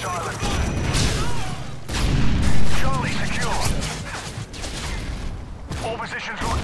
Charlie secure. All positions locked down.